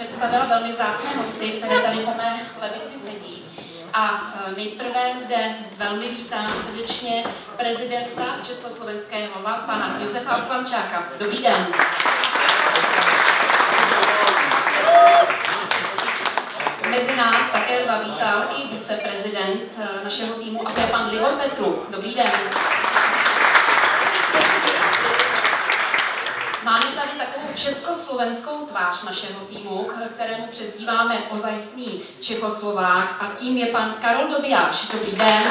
představila velmi vzácné hosty, které tady po mé levici sedí. A e, nejprve zde velmi vítám srdečně prezidenta Československého pana Josefa Obvančáka. Dobrý den. Mezi nás také zavítal i viceprezident e, našeho týmu, a to je pan Libor Petru. Dobrý den. Máme tady takovou československou tvář našeho týmu, kterému přezdíváme ozajstný Čechoslovák a tím je pan Karol Dobijáš. Dobrý den.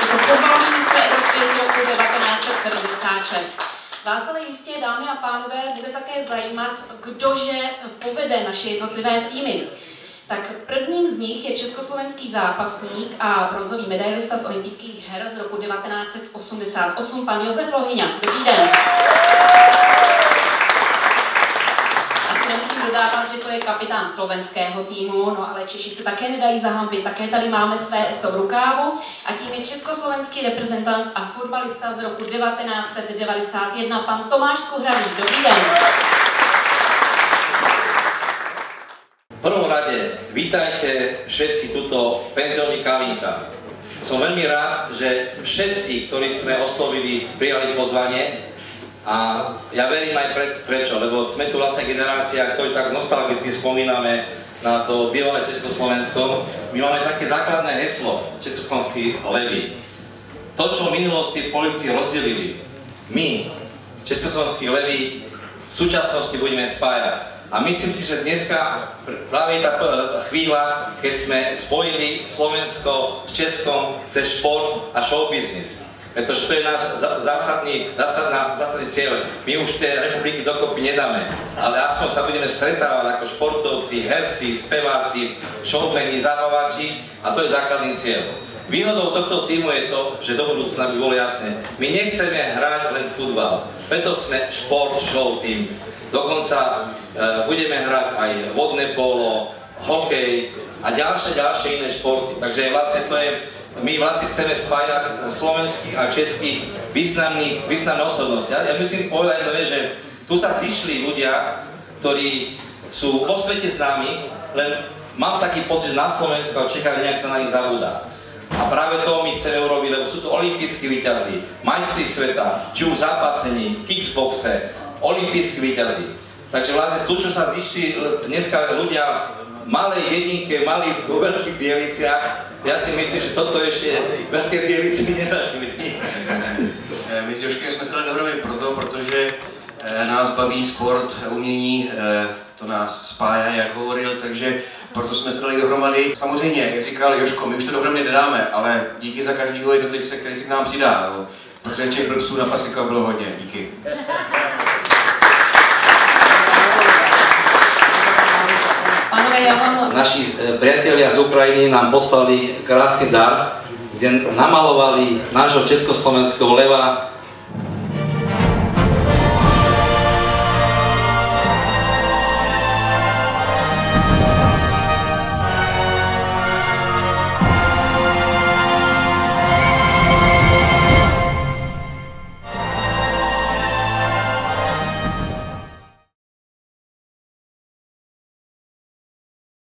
Je to fotbalový mistr Evropy z roku 1976. Vás ale jistě, dámy a pánové, bude také zajímat, kdože povede naše jednotlivé týmy. Tak prvním z nich je československý zápasník a bronzový medailista z olympijských her z roku 1988, pan Josef Lohyňa. Dobrý den. Dodávat, že to je kapitán slovenského týmu, no ale Češi se také nedají zahambit, také tady máme své ESO v rukávu a tím je československý reprezentant a fotbalista z roku 1991, pan Tomáš Skuhravý. Dobrý den. V prvom rade vítajte všetci tuto penzioní Kalinka. Som veľmi rád, že všetci, ktorí sme oslovili, prijali pozvanie a ja verím aj pre, prečo, lebo sme tu vlastne generácia, ktorí tak nostalgicky spomíname na to bývalé Československo. My máme také základné heslo, Československý levy. To, čo v minulosti policii rozdelili, my, Československý levy, v súčasnosti budeme spájať. A myslím si, že dneska práve tá chvíľa, keď sme spojili Slovensko s Českom cez šport a showbiznis pretože to je náš zásadný, zásadná, zásadný cieľ. My už tie republiky dokopy nedáme, ale aspoň sa budeme stretávať ako športovci, herci, speváci, showmeni, zábavači a to je základný cieľ. Výhodou tohto týmu je to, že do budúcna by bolo jasné, my nechceme hrať len futbal, preto sme šport show tým. Dokonca e, budeme hrať aj vodné polo, hokej a ďalšie, ďalšie iné športy. Takže vlastne to je my vlastne chceme spájať slovenských a českých významných, významných osobností. Ja, myslím povedať jedno, že tu sa zišli ľudia, ktorí sú vo svete známi, len mám taký pocit, že na Slovensku a Čechách nejak sa na nich zabúda. A práve to my chceme urobiť, lebo sú to olimpijskí výťazí, majstri sveta, či už zápasení, kickboxe, olimpijskí výťazí. Takže vlastne tu, čo sa zišli dneska ľudia malej jedinke, malých, vo veľkých bieliciach, já si myslím, že toto ještě velké bělici nezažili. Eh, my s Joškem jsme se dali dohromady proto, protože eh, nás baví sport, umění, eh, to nás spája, jak hovoril, takže proto jsme se dali dohromady. Samozřejmě, jak říkal Joško, my už to dohromady nedáme, ale díky za každého jednotlivce, který se k nám přidá, no, protože těch blbců na pasika bylo hodně, díky. Naši e, priatelia z Ukrajiny nám poslali krásny dar, kde namalovali nášho československého leva